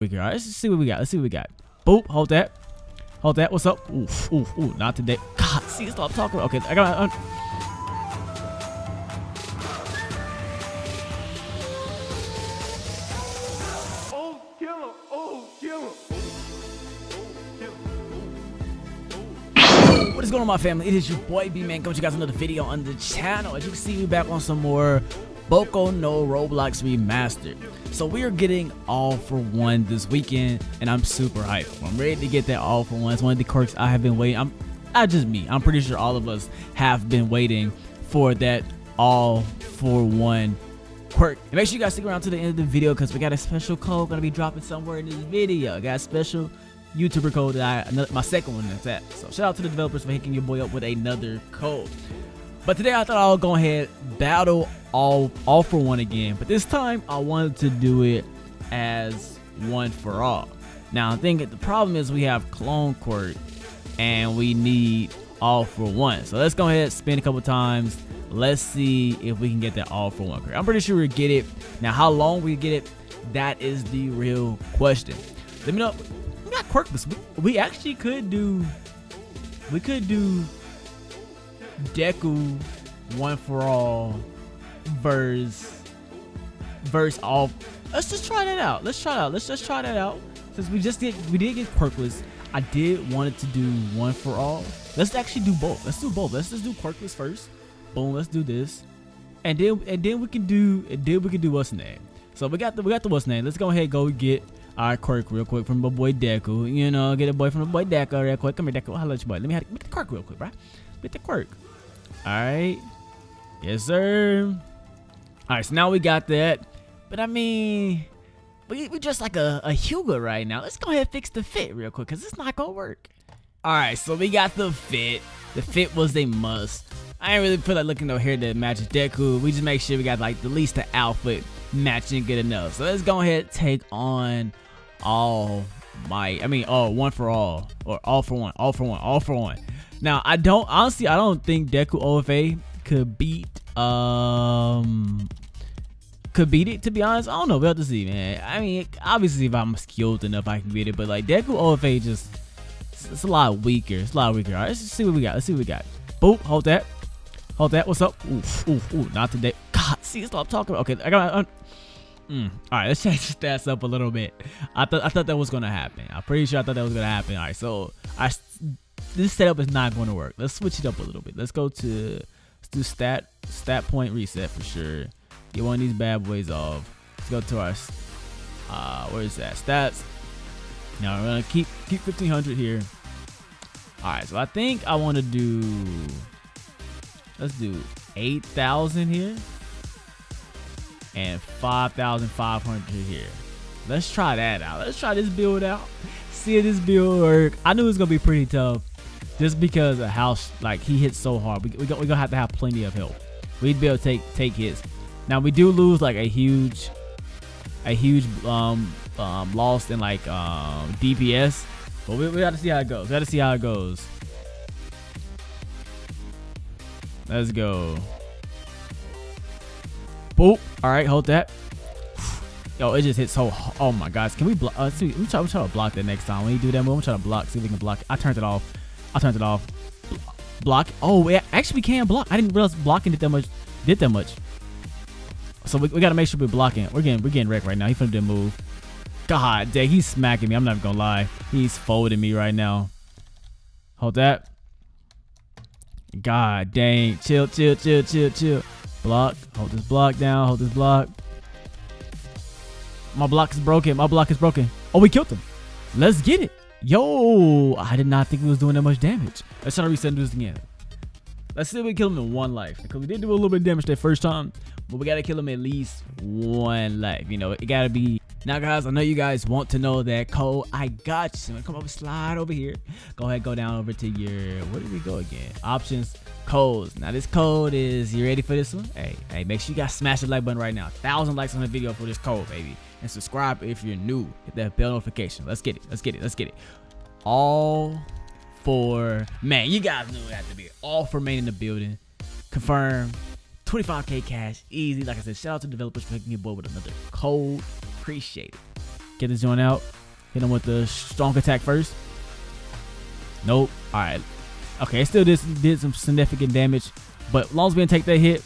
we got. Let's see what we got. Let's see what we got. Boop. Hold that. Hold that. What's up? Oof. Oof. Ooh. Not today. God. See. Stop talking. Okay. I got. Him. What is going on, my family? It is your boy B Man coming to you guys another video on the channel. As you can see, we back on some more Boku no Roblox Remastered. So we are getting all for one this weekend, and I'm super hyped. I'm ready to get that all for one. It's one of the quirks I have been waiting. I'm not just me. I'm pretty sure all of us have been waiting for that all for one quirk. And make sure you guys stick around to the end of the video because we got a special code gonna be dropping somewhere in this video. I got a special YouTuber code that I my second one that's that. So shout out to the developers for hooking your boy up with another code. But today I thought I'll go ahead battle all all for one again. But this time I wanted to do it as one for all. Now I think the problem is we have clone quirk and we need all for one. So let's go ahead spin a couple times. Let's see if we can get that all for one quirk. I'm pretty sure we get it. Now how long we get it, that is the real question. Let me know. We got quirk, we actually could do. We could do Deku one for all verse verse all. Let's just try that out. Let's try it out. Let's just try that out. Since we just did we did get quirkless, I did wanted to do one for all. Let's actually do both. Let's do both. Let's just do quirkless first. Boom. Let's do this, and then and then we can do and then we can do what's name. So we got the we got the what's name. Let's go ahead go get our quirk real quick from my boy Deku. You know, get a boy from the boy Deku real quick. Come here, Deku. Holla at boy. Let me have, get the quirk real quick, bro. Get the quirk. All right. Yes, sir. All right, so now we got that. But I mean, we, we just like a, a Hugo right now. Let's go ahead and fix the fit real quick because it's not going to work. All right, so we got the fit. The fit was a must. I ain't really put like looking no hair to match Deku. We just make sure we got like the least the outfit matching good enough. So let's go ahead and take on all my, I mean, oh, one for all or all for one, all for one, all for one. Now, I don't honestly, I don't think Deku OFA could beat um could beat it to be honest. I don't know. We'll have to see, man. I mean, obviously, if I'm skilled enough, I can beat it. But like Deku OFA, just it's, a lot weaker. It's a lot weaker. All right, let's see what we got. Let's see what we got. Boop, hold that, hold that. What's up? Oof, oof, oof. Not today. God, see, stop talking. About. Okay, I got. Uh, Mm. All right, let's change the stats up a little bit. I thought I thought that was gonna happen. I'm pretty sure I thought that was gonna happen. All right, so I this setup is not going to work. Let's switch it up a little bit. Let's go to let's do stat stat point reset for sure. Get one of these bad boys off. Let's go to our uh where is that stats? Now we're gonna keep keep 1500 here. All right, so I think I want to do let's do 8,000 here and 5,500 here. Let's try that out. Let's try this build out. See if this build work. I knew it was gonna be pretty tough, just because of house like he hits so hard. We we we gonna have to have plenty of help. We'd be able to take take hits. Now we do lose like a huge, a huge um um loss in like um DPS, but we we got to see how it goes. We got to see how it goes. Let's go. Boop. All right, hold that. Yo, it just hit so. Oh my gosh, can we block? Uh, see, I'm trying, try to block that next time. When you do that move, I'm trying to block. See if we can block. I turned it off. I turned it off. Block. Oh, yeah, actually we can block. I didn't realize blocking did that much. Did that much. So we, we gotta make sure we're blocking. We're getting we're getting wrecked right now. He finna do move. God dang, he's smacking me. I'm not gonna lie. He's folding me right now. Hold that. God dang. Chill, chill, chill, chill, chill. Block. Hold this block down. Hold this block. My block is broken. My block is broken. Oh, we killed him. Let's get it. Yo, I did not think we was doing that much damage. Let's try to reset this again. Let's see if we kill him in one life. Because we did do a little bit of damage that first time. But we got to kill him at least one life. You know, it got to be... Now, guys, I know you guys want to know that code. I got you. So I'm gonna come over, slide over here. Go ahead, go down over to your... Where did we go again? Options, codes. Now, this code is... You ready for this one? Hey, hey, make sure you guys smash the like button right now. Thousand likes on the video for this code, baby. And subscribe if you're new. Hit that bell notification. Let's get it. Let's get it. Let's get it. All for... Man, you guys knew it had to be. All for main in the building. Confirm. 25k cash, easy. Like I said, shout out to developers for hooking your boy with another code. Appreciate it. Get this joint out. Hit him with the strong attack first. Nope. All right. Okay, it still did, did some significant damage, but long as we didn't take that hit,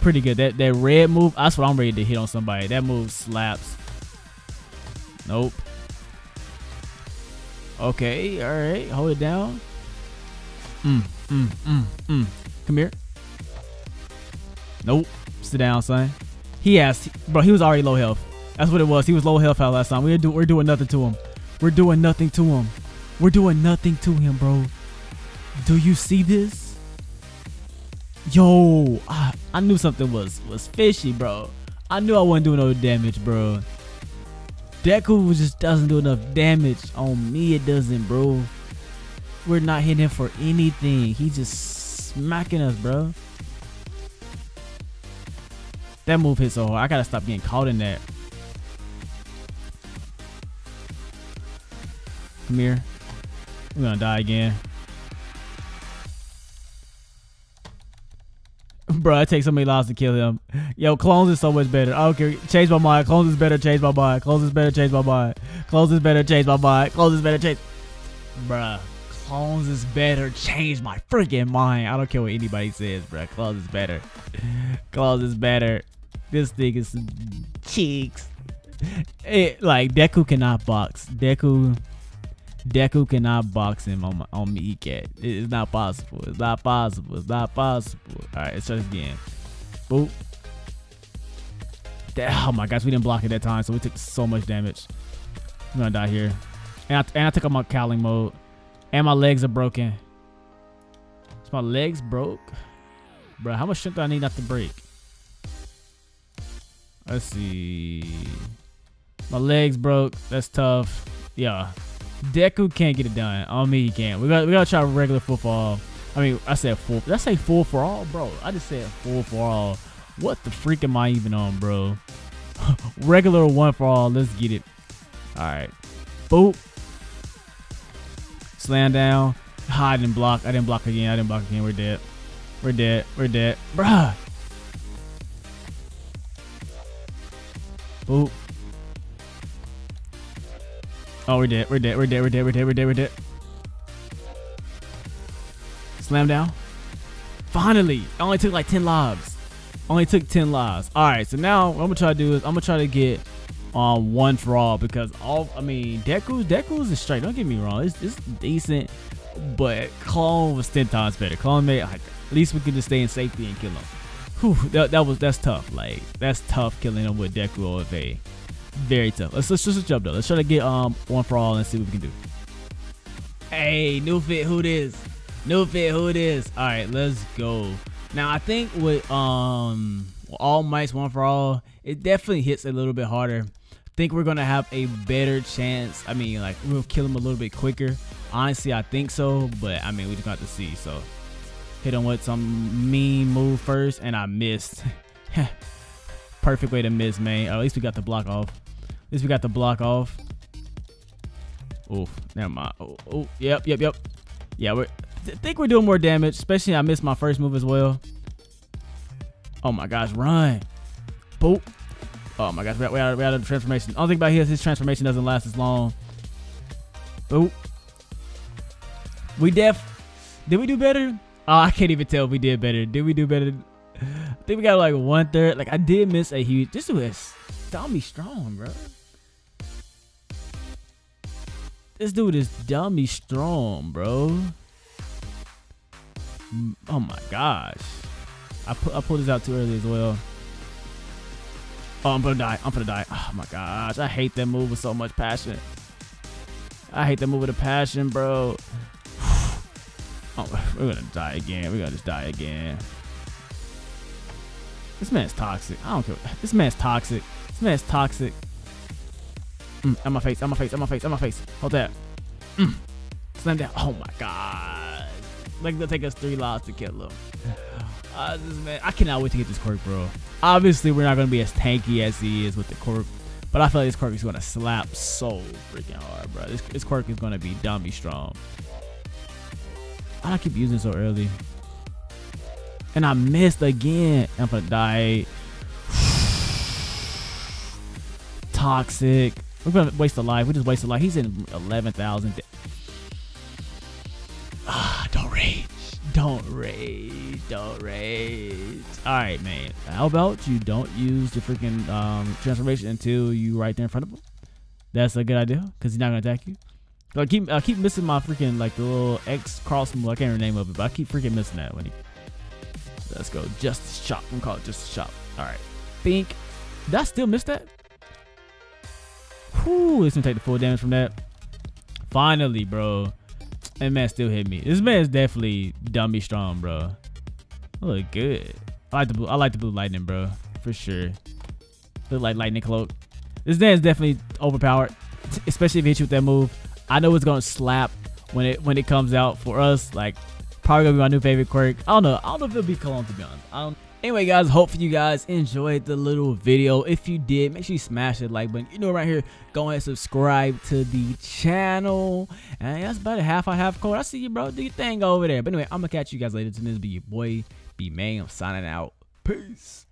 pretty good. That that red move, that's what I'm ready to hit on somebody. That move slaps. Nope. Okay, all right, hold it down. Mm, mm, mm, mm. Come here. Nope. Sit down, son. He has, bro. He was already low health. That's what it was. He was low health out last time. We're do, we're doing nothing to him. We're doing nothing to him. We're doing nothing to him, bro. Do you see this? Yo, I, I knew something was was fishy, bro. I knew I wasn't doing no damage, bro. Deku just doesn't do enough damage. On me, it doesn't, bro. We're not hitting him for anything. He just smacking us, bro. That move hit so hard. I gotta stop getting caught in that. Come here. We're gonna die again. Bro, it takes so many lives to kill him. Yo, clones is so much better. I don't care. Change my mind. Clones is better. Change my mind. Clones is better. Change my mind. Clones is better. Change my mind. Clones is better. Change. Bruh. Clones is better. Change my freaking mind. I don't care what anybody says, bruh. Clones is better. Clones is better. This thing is cheeks. It, like, Deku cannot box. Deku Deku cannot box him on my, on me, cat. It's not possible. It's not possible. It's not possible. All right, let's try this again. Boop. Oh my gosh, we didn't block it that time, so we took so much damage. I'm gonna die here. And I, and I took on my cowling mode. And my legs are broken. So my legs broke? Bro, how much strength do I need not to break? Let's see. My legs broke. That's tough. Yeah. Deku can't get it done. On me, he can't. We got we gotta try regular football. I mean, I said full. Did I say full for all, bro? I just said full for all. What the freak am I even on, bro? regular one for all. Let's get it. All right. Boop. Slam down. Hide and block. I didn't block again. I didn't block again. We're dead. We're dead. We're dead. Bruh. Boop. Oh, we're dead. We're dead. We're dead. We're dead. We're dead. We're dead. We're dead. Slam down. Finally. Only took like 10 lives. Only took 10 lives. All right. So now what I'm going to try to do is I'm going to try to get um, one for all because all, I mean, Deku's, Deku's is straight. Don't get me wrong. It's, it's decent, but Clone was 10 times better. Clone made, at least we could just stay in safety and kill him. Whew, that, that was, that's tough. Like, that's tough killing him with Deku OFA. Very tough. Let's let's just jump though. Let's try to get um one for all and see what we can do. Hey, new fit, who this? New fit, who it is? All right, let's go. Now I think with um All Might's one for all, it definitely hits a little bit harder. I Think we're gonna have a better chance. I mean, like we'll kill him a little bit quicker. Honestly, I think so, but I mean, we just got to see. So hit him with some mean move first, and I missed. Perfect way to miss, man. at least we got the block off least we got the block off. Oh, never mind. Oh, oh, yep, yep, yep. Yeah, we think we're doing more damage, especially I missed my first move as well. Oh my gosh, run. Boop. Oh my gosh, we out, we out of the transformation. Only thing about his, his transformation doesn't last as long. Boop. We def. Did we do better? Oh, I can't even tell if we did better. Did we do better? I think we got like one third. Like I did miss a huge. This was dummy strong, bro. This dude is dummy strong, bro. Mm, oh my gosh. I put I pulled this out too early as well. Oh, I'm gonna die. I'm gonna die. Oh my gosh. I hate that move with so much passion. I hate that move with a passion, bro. Oh, we're gonna die again. We're gonna just die again. This man's toxic. I don't care. This man's toxic. This man's toxic. Mm, on my face, on my face, on my face, on my face. Hold that. Mm. Slam down. Oh my god. Like it'll take us three lives to kill him. Uh, this man, I cannot wait to get this quirk, bro. Obviously, we're not gonna be as tanky as he is with the quirk, but I feel like this quirk is gonna slap so freaking hard, bro. This, this quirk is gonna be dummy strong. I keep using so early? And I missed again. I'm gonna die. Toxic. We're gonna waste a life. We just waste a life. He's in eleven thousand. Ah, don't rage. Don't rage. Don't rage. All right, man. How about you don't use the freaking um, transformation until you right there in front of him? That's a good idea because he's not gonna attack you. I keep I keep missing my freaking like the little X cross move. I can't remember the name of it, but I keep freaking missing that when he. Let's go. Justice Shop. I'm call it Justice Shop. All right. Bink. Did I still miss that? Whew, it's gonna take the full damage from that. Finally, bro. That man still hit me. This man is definitely dummy strong, bro. Look good. I like the blue. I like the blue lightning, bro, for sure. Look like lightning cloak. This man is definitely overpowered, especially if he hits you with that move. I know it's gonna slap when it when it comes out for us. Like probably gonna be my new favorite quirk. I don't know. I don't know if it'll be clone to be honest. I don't. Anyway, guys, hopefully you guys enjoyed the little video. If you did, make sure you smash that like button. You know, right here, go ahead and subscribe to the channel. And that's about a half I half code. I see you, bro. Do your thing over there. But anyway, I'm gonna catch you guys later. To this be your boy, B Man. I'm signing out. Peace.